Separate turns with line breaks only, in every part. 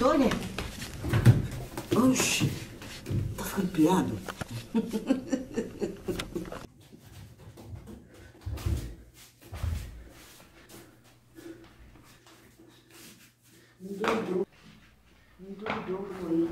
né? Oxi, tá ficando piado? Endoidou. Endoidou foi.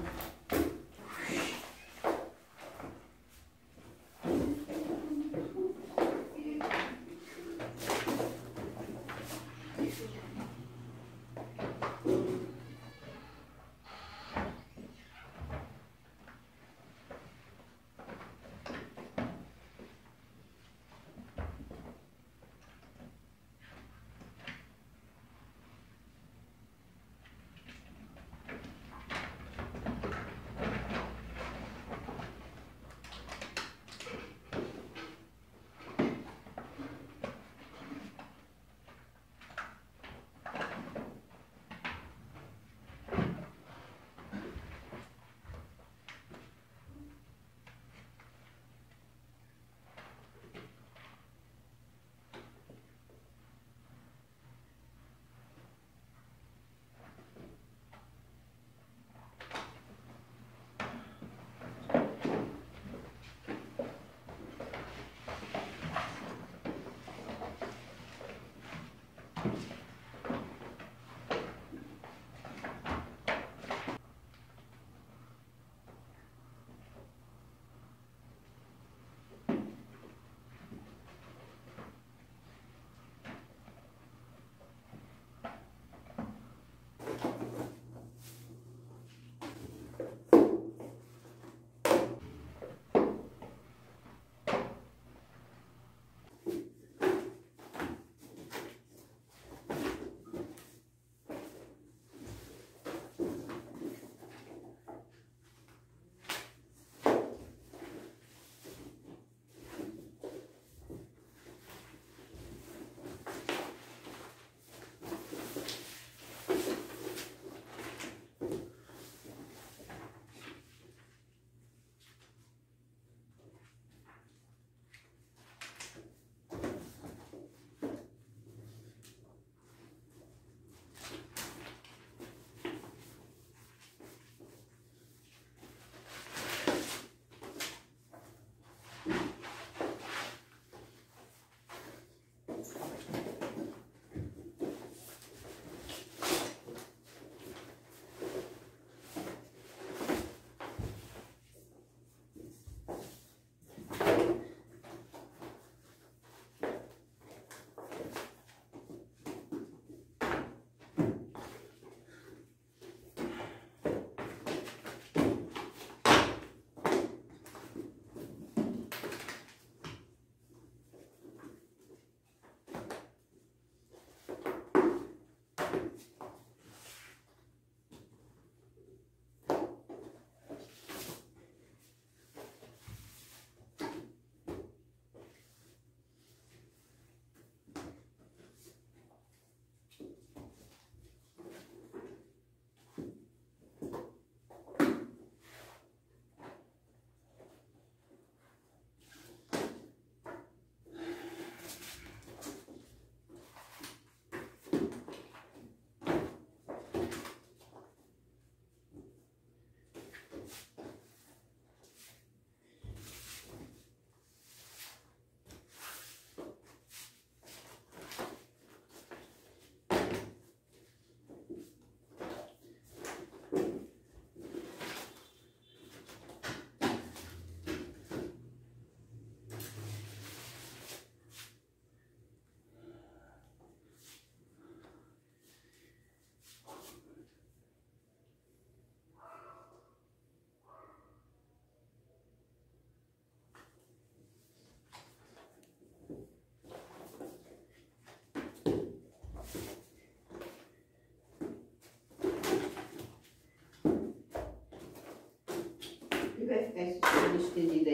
estendida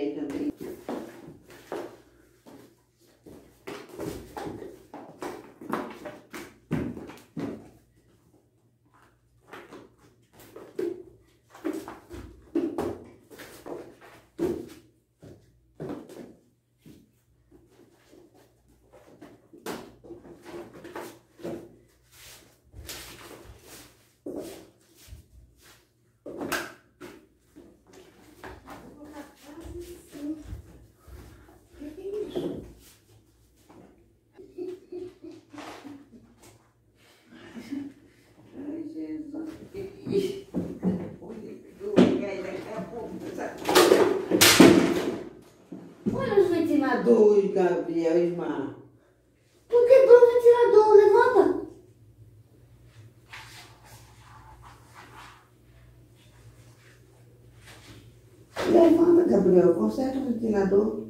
ventilador, Gabriel, irmã.
Tu quebrou o ventilador, levanta. Levanta, Gabriel, conserta o ventilador.